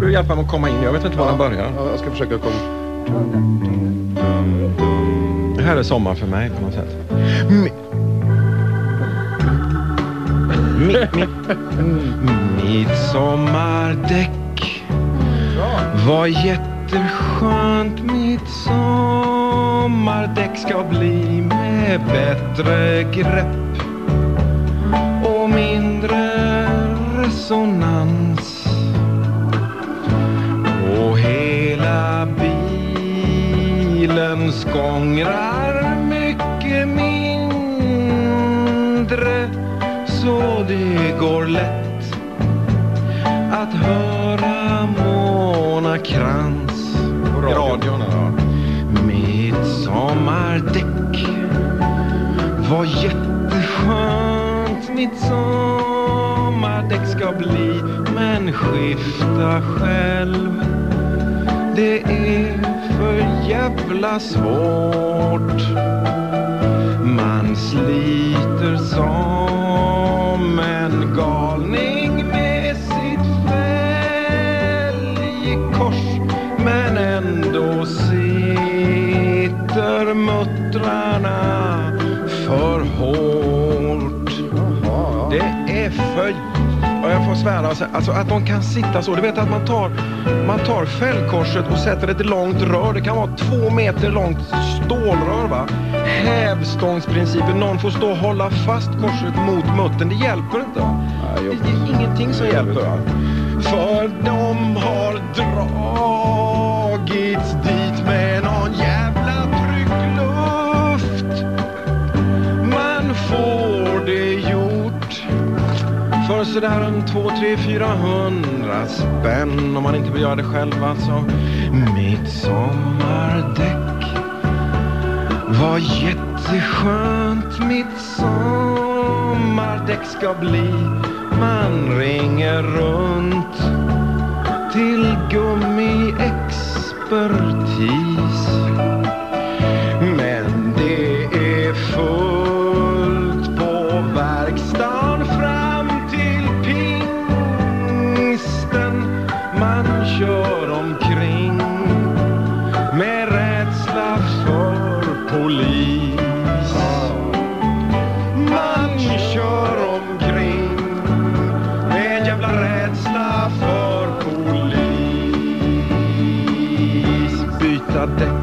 får du hjälpa mig att komma in. Jag vet inte var den börjar. Ja, jag ska försöka komma... Det här är sommar för mig på något sätt. Mi, mi, mitt sommardäck var jätteskönt. Mitt sommardäck ska bli med bättre grepp och mindre resonans. Bilen skångrar mycket mindre så det går lätt att höra Mona Krantz På radion. Ja. Mitt sommardäck var jätteskönt. Mitt sommardäck ska bli men skifta själv. Det är för jävla svårt. Man sliter som en galning med sitt fälgkors men ändå sitter muttrarna för hårt. Det är för... Jag får svära, alltså, alltså att de kan sitta så. Du vet att man tar, man tar fällkorset och sätter ett långt rör. Det kan vara två meter långt stålrör va. Hävstångsprincipen. Någon får stå och hålla fast korset mot muttern. Det hjälper inte. Nej, Det är ingenting som hjälper. Va? För de har dragits kostar sådär en två, tre, fyra hundra spänn om man inte vill göra det själv alltså. Mitt sommardäck var jätteskönt. Mitt sommardäck ska bli. Man ringer runt till gummiexpertis. kör omkring med rädsla för polis. Man kör omkring med jävla rädsla för polis. Byta däck